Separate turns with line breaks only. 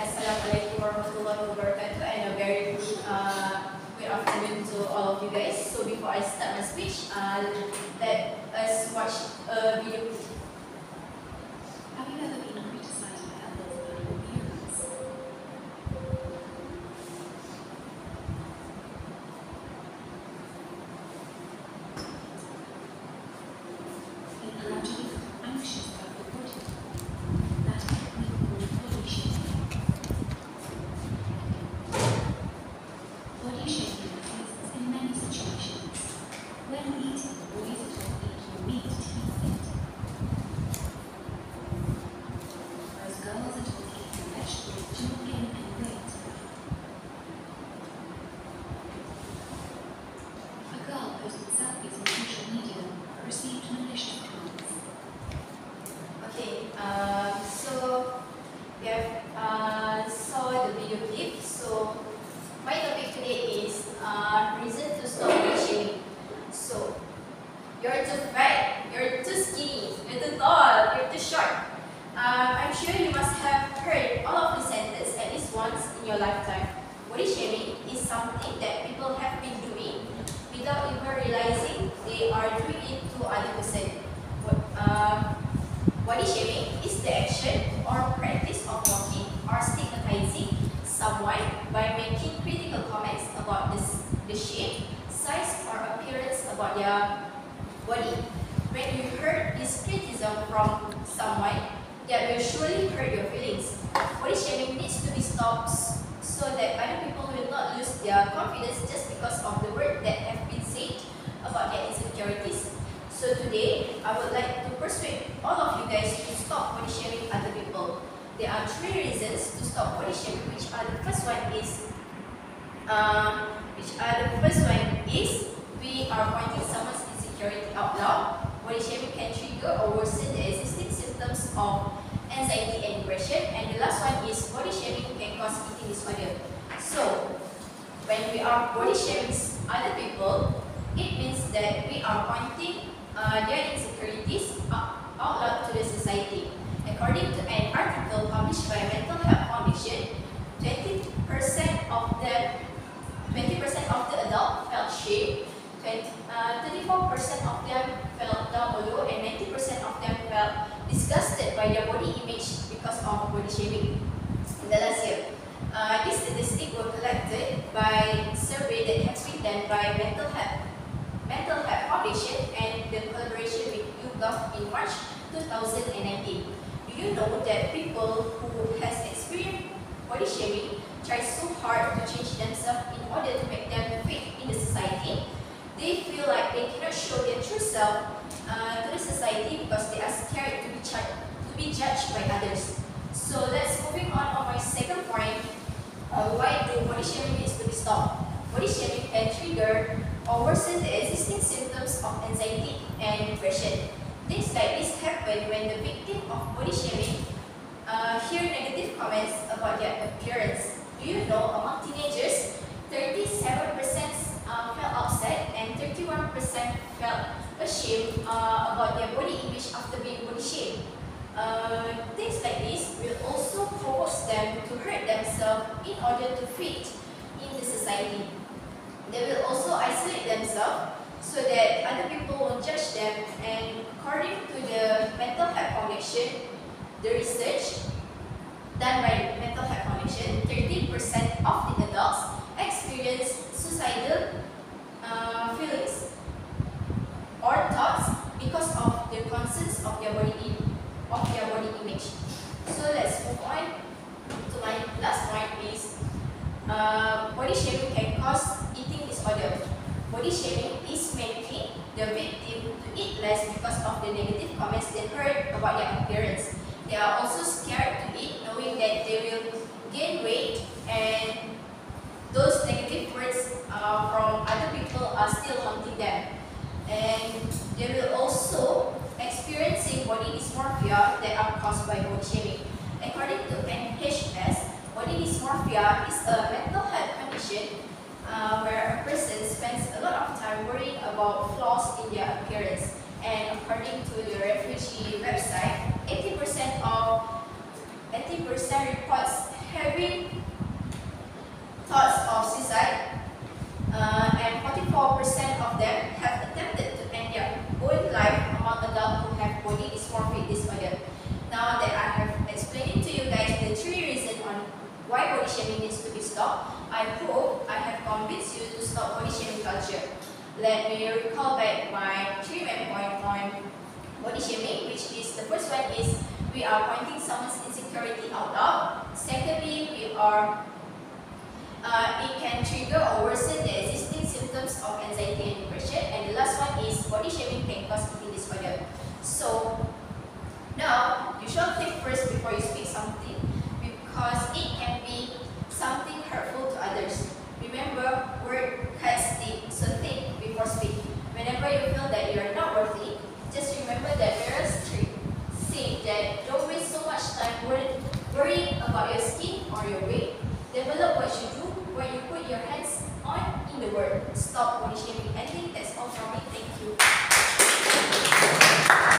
Assalamualaikum warahmatullahi wabarakatuh and a very good, uh, good afternoon to all of you guys. So before I start my speech, uh, let us watch a video.
Have you ever been criticized by others about your appearance? Been allergic, anxious about your body? That technique called body shaming. Body shaming exists in many situations. When eating, boys are told eat your meat to be fit. Whereas girls are told to eat their vegetables to gain any weight. A girl posted selfies on social media received malicious comments.
Okay, uh, so we have uh, saw the video clip. So my topic today is uh, reason to stop body shaming. So you're too fat, you're too skinny, you're too tall, you're too short. Uh, I'm sure you must have heard all of these sentences at least once in your lifetime. Body shaming is something that people have been doing without even realizing they are doing it to other person. Uh, Body shaming is the action or practice of mocking or stigmatizing someone by making critical comments about this, the shape, size, or appearance about their body. When you heard this criticism from someone, that will surely hurt your feelings. Body shaming needs to be stopped so that other people will not lose their confidence just because of the word that have been said about their insecurities. So today, I would like to persuade all of you guys to stop body shaming other people. There are three reasons to stop body shaming, which are the first one is, uh, which are the first one is we are pointing someone's insecurity out loud. Body shaming can trigger or worsen the existing symptoms of anxiety and depression. And the last one is body shaming can cause eating disorder. So, when we are body shaming other people, it means that we are pointing uh, their insecurities out, out loud to the society. According to an article body shaming in the last year. Uh, these statistics were collected by survey that has been done by Mental Health, Mental Health Foundation and the collaboration with YouGov in March 2019. Do you know that people who has experienced body shaming try so hard to change themselves in order to make them fit in the society? They feel like they cannot show their true self uh, to the society because they are scared to be, to be judged by others. So let's moving on on my second point. Uh, why do body shaming needs to be stopped? Body shaming can trigger or worsen the existing symptoms of anxiety and depression. Things like this happen when the victim of body shaming uh, hear negative comments about their appearance. Do you know among teenagers, 37% uh, felt upset and 31% felt ashamed uh, about their body image after being body shamed. Uh, things like this will also provoke them to hurt themselves in order to fit in the society. They will also isolate themselves so that other people won't judge them. And according to the Mental Health Foundation, the research done by Mental Health Foundation, 13% of the adults experience suicidal uh, feelings or thoughts because of the concerns of their body im- of their body image. So let's move on to my last point is uh, body shaming can cause eating disorder. Body shaming is making the victim to eat less because of the negative comments they heard about their appearance. They are also scared to eat knowing that they will gain weight and those negative words uh, from other people are still haunting them. And they will also experiencing body dysmorphia that are caused by body shaming. According to NHS, body dysmorphia is a mental health condition uh, where a person spends a lot of time worrying about flaws in their appearance. And according to the refugee website, 80% of 80% reports having why body shaming needs to be stopped. I hope I have convinced you to stop body shaming culture. Let me recall back my three main points on body shaming, which is the first one is we are pointing someone's insecurity out loud. Secondly, we are uh, it can trigger or worsen the existing symptoms of anxiety and depression. And the last one is body shaming can cause eating disorder. So now you shall think first before you speak something because it can be something hurtful to others. Remember, word cuts deep, so think before speaking. Whenever you feel that you are not worthy, just remember that Vera's trick say that don't waste so much time worry- worrying about your skin or your weight.